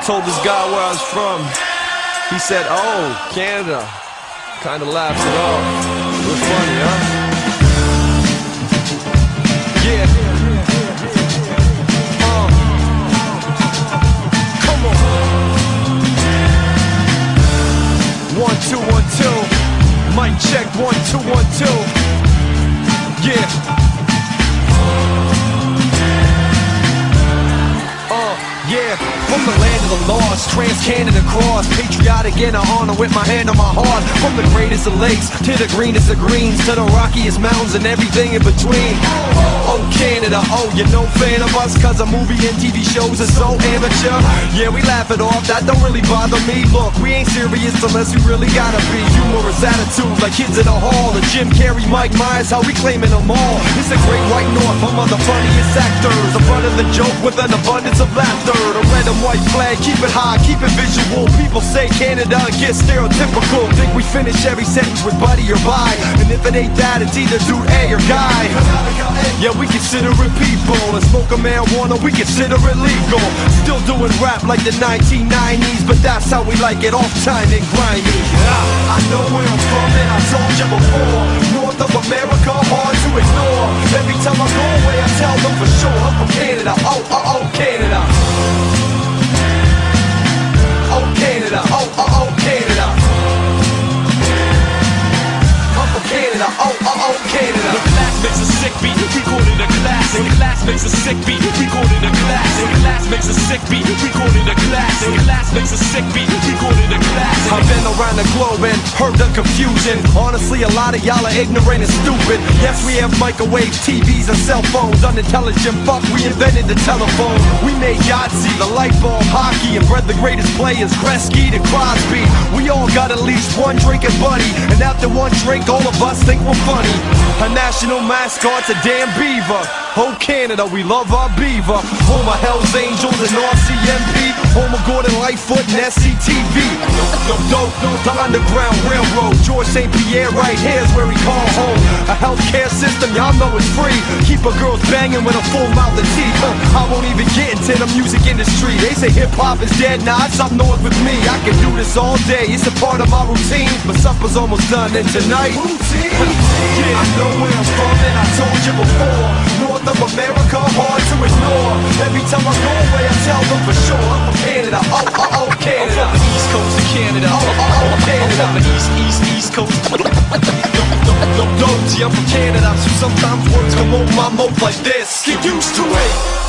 told this guy where I was from. He said, oh, Canada. Kinda laughs it off. It was funny, huh? Yeah. Uh. Come on. One, two, one, two. Mic check, one, two, one, two. Yeah. From the land of the lost, trans-Canada cross, patriotic and I honor with my hand on my heart. From the greatest of lakes to the greenest of greens to the rockiest mountains and everything in between. Oh Canada, oh you're no fan of us cause a movie and TV shows are so amateur. Yeah, we laugh it off, that don't really bother me. Look, we ain't serious unless we really gotta be. Humorous attitude like kids in a hall. The Jim Carrey, Mike Myers, how we claiming them all. It's the great white north, among the funniest actors. The front of the joke with an abundance of laughter. The red and white flag, keep it high, keep it visual. People say Canada and get stereotypical. Think we finish every sentence with buddy or bye. And if it ain't that, it's either dude A or guy. Yeah, we consider it people. And smoke a marijuana, we consider it legal. Still doing rap like the 1990s, but that's how we like it, off time and grimy. I know where I'm from, and I told you before. Makes a sick beat, recorded a classic. Class makes a sick beat, recorded a classic. Class makes a sick beat, recorded a classic. Around the globe and heard the confusion. Honestly, a lot of y'all are ignorant and stupid. Yes, we have microwaves, TVs, and cell phones. Unintelligent fuck, we invented the telephone. We made Yahtzee, the light bulb, hockey, and bred the greatest players, Gretzky to Crosby. We all got at least one drinking buddy, and after one drink, all of us think we're funny. A national mascot's a damn beaver. Oh, Canada, we love our beaver. Home of Hell's Angels and RCMP. Home of Gordon Lightfoot and SCTV. No the Underground Railroad. George St. Pierre right here's where we call home. A healthcare system, y'all know it's free. Keep a girls banging with a full mouth of teeth. I won't even get into the music industry. They say hip hop is dead, nah, it's up north with me. I can do this all day, it's a part of my routine. But supper's almost done, and tonight, poutine. Yeah, I know where I'm from, and I told you before. North of America, hard to ignore. Every time I go away, I tell them for sure. I'm from Canada, oh, I'm from Canada, so sometimes words come over my mouth like this. Get used to it.